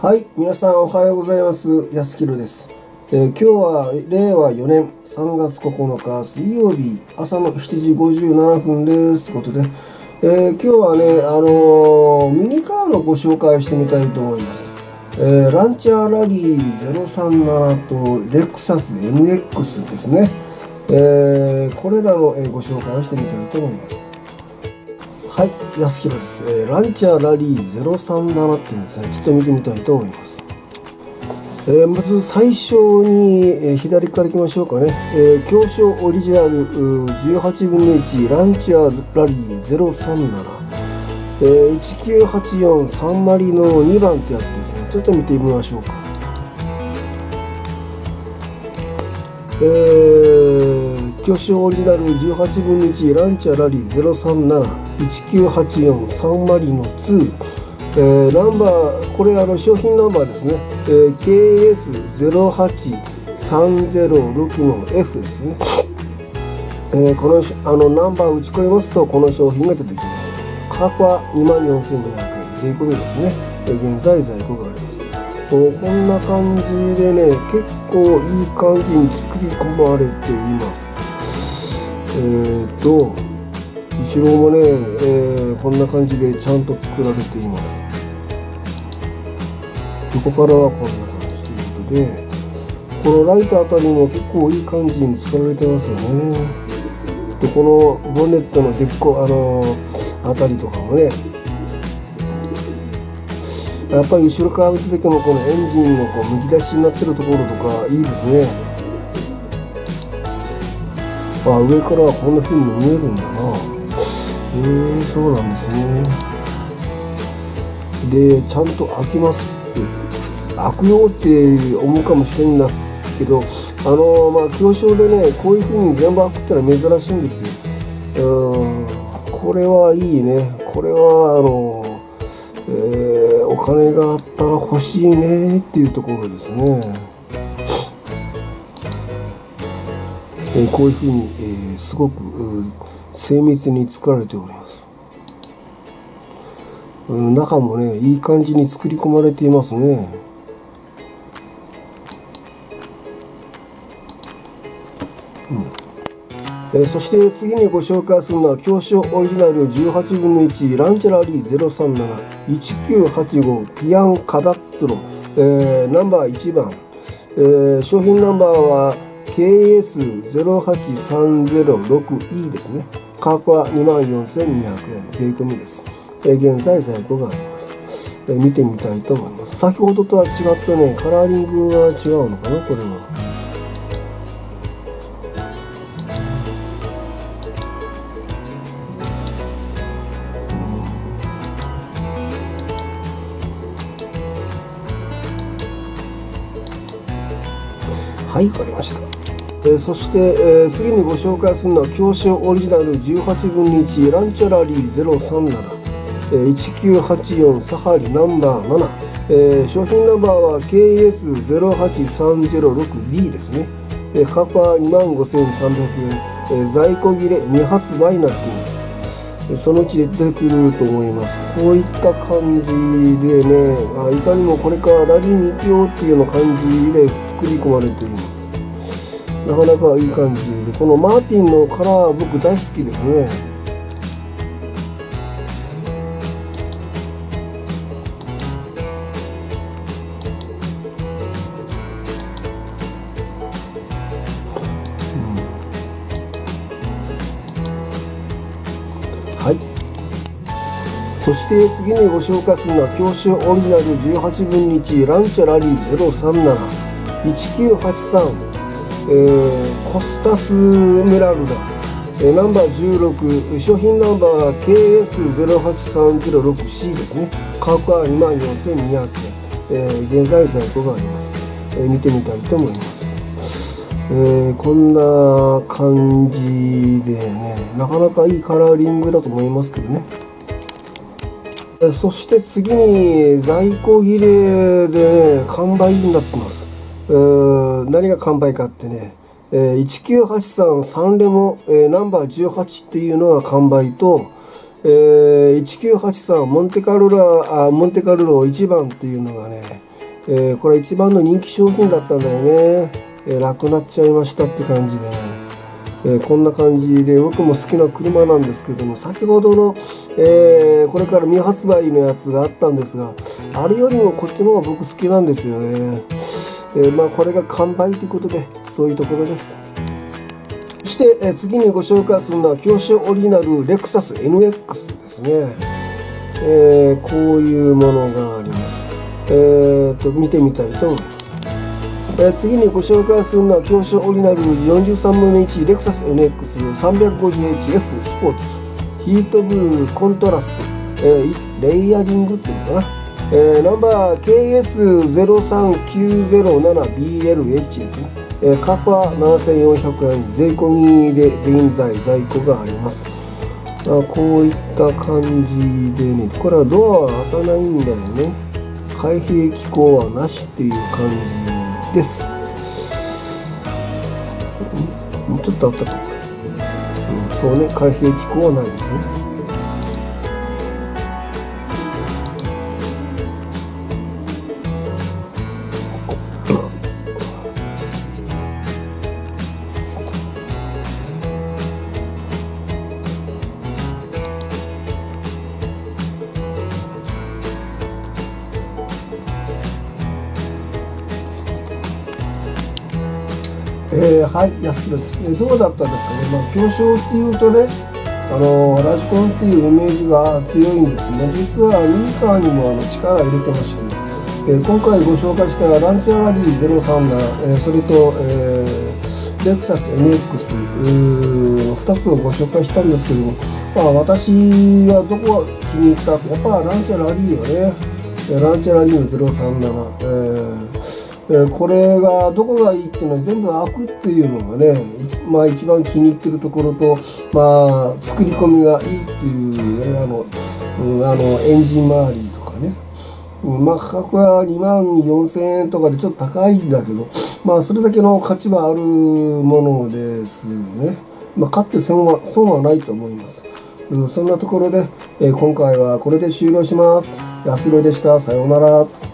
はい、皆さんおはようございます。安弘です。えー今日は令和4年3月9日水曜日朝の7時57分です。ということで、えー今日はね、あのーミニカーのご紹介をしてみたいと思います。えーランチャーラリー037とレクサス MX ですね。えこれらの、えご紹介をしてみたいと思います。はい、安弘です、えーランチャーラリー037っていうんですね、ちょっと見てみたいと思います。えーまず最初に、えー左からいきましょうかね。えー、強商オリジナル18分の1ランチャーラリー037。えー、1984サンマリの2番ってやつですね。ちょっと見てみましょうか。えー、巨匠オリジナル18分の1ランチャーラリー037 1984サンマリノ2、えー、ナンバーこれあの商品ナンバーですね、えー、KS08306 の F ですね、えーこのあのナンバー打ち込みますとこの商品が出てきます。価格は24,200円。税込みですね、えー現在在庫があります。こんな感じでね結構いい感じに作り込まれています。えー、と後ろもね、えーこんな感じでちゃんと作られています。横からはこんな感じということでこのライトあたりも結構いい感じに作られてますよね。でこのボンネットのでっこあのあたりとかもねやっぱり後ろから見た時のこのエンジンのこうむき出しになってるところとかいいですね。あ上からはこんな風に見えるんだな。へえそうなんですね。でちゃんと開きます普通開くよって思うかもしれんですけどあのまあ教証でねこういう風に全部開くってのは珍しいんですよ。うんこれはいいね。これはあのえーお金があったら欲しいねっていうところですね。えーこういうふうに、えーすごくうー精密に作られております。中もねいい感じに作り込まれていますね。えーそして次にご紹介するのは強商オリジナル18分の1ランチャラリー0371985ピアンカバッツロ、えーナンバー1番、えー商品ナンバーは KS08306E ですね価格は24,200円。税込みです、え現在在庫があります、え見てみたいと思います。先ほどとは違ってねカラーリングが違うのかな？これは。はい、わかりました。えそして、えー次にご紹介するのは強商オリジナル18分の1ランチャラリー037、えー1984サハリナンバー7、えー商品ナンバーは KS08306D ですね、えー価格は25,300円、えー在庫切れ未発売になっています。そのうち出てくると思います。こういった感じでねあいかにもこれからラリーに行くよっていうような感じで作り込まれています。なかなかいい感じでこのマーティンのカラー僕大好きですね。はい。そして次にご紹介するのは教習オリジナル18分の1ランチャラリー0371983えーコスタスメラルダ、えーナンバー16商品ナンバー KS08306C ですね。価格は24,200円、えー現在在庫があります、えー見てみたいと思います、えーこんな感じでねなかなかいいカラーリングだと思いますけどね。そして次に在庫切れで、完売になってます。何が完売かってね、えー1983サンレモ、えーナンバー18っていうのが完売と、えー1983モンテカルラあモンテカルロ1番っていうのがね、えー、これ一番の人気商品だったんだよね、えー、なくなっちゃいましたって感じでね、えー、こんな感じで僕も好きな車なんですけども先ほどの、えこれから未発売のやつがあったんですがあれよりもこっちの方が僕好きなんですよね、えまあこれが完売ということでそういうところです。そして、え次にご紹介するのは教師オリジナルレクサス NX ですね、えこういうものがあります。えー、と見てみたいと思います。えー、次にご紹介するのは教師オリジナル43分の1レクサス NX350HF スポーツ。ヒートブルーコントラスト、えー、レイヤリングっていうのかな、えー、ナンバー KS03907BLH ですね、えー、カパ7400円税込みで現在在庫があります。あこういった感じでね。これはドアは開かないんだよね。開閉機構はなしっていう感じです。ちょっとあったか、うん、そうね。開閉機構はないですね。えー、はい、安田ですね。どうだったんですかね？まあ、表彰っていうとね、あのラジコンっていうイメージが強いんですね。実はミニカーにもあの力を入れてまして、えー、今回ご紹介したランチャーラリー037、えー、それと、えー、レクサス NX、2つをご紹介したんですけども、まあ、私はどこが気に入ったかやっぱランチャーラリーよね。ランチャーラリーの037。えーえこれがどこがいいっていうのは全部開くっていうのがね、まあ、一番気に入ってるところと、まあ、作り込みがいいっていう、ね、あの、うん、あのエンジン周りとかね、うん、まあ、価格は2万4000円とかでちょっと高いんだけど、まあ、それだけの価値はあるものですよね。まあ、買って損は損はないと思います。うん、そんなところで、え、今回はこれで終了します。安ろでした。さようなら。